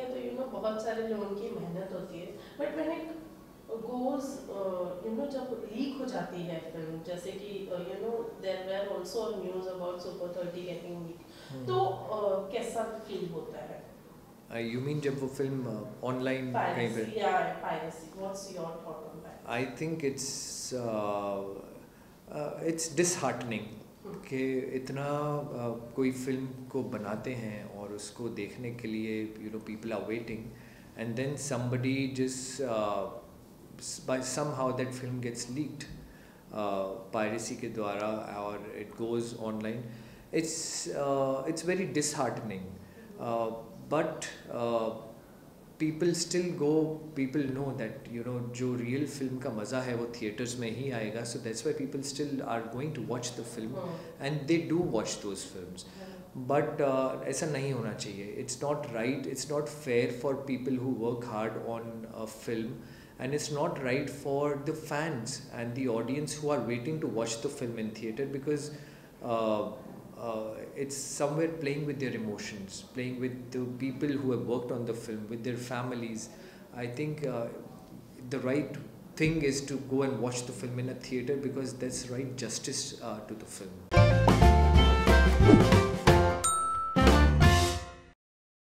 है तो you know बहुत सारे लोगों की मेहनत होती है। But it goes you know जब लीक हो जाती है फ़िल्म जैसे कि you know there were also news about super 30 getting leak तो uh, कैसा फील होता है? यू मीन जब वो फ़िल्म ऑनलाइन कहीं पे? पायरेसी या piracy what's your thought on that I think it's it's disheartening कि इतना uh, कोई फ़िल्म को बनाते हैं और उसको देखने के लिए you know people are waiting and then somebody जिस by somehow that film gets leaked piracy के द्वारा और it goes online it's it's very disheartening but people still go people know that you know जो real film का मज़ा है वो theatres में ही आएगा so that's why people still are going to watch the film and they do watch those film but ऐसा नहीं होना चाहिए। It's not right it's not fair for people who work hard on a film and it's not right for the fans and the audience who are waiting to watch the film in theater because uh, uh, it's somewhere playing with their emotions, playing with the people who have worked on the film, with their families. I think uh, the right thing is to go and watch the film in a theater because that's right justice uh, to the film.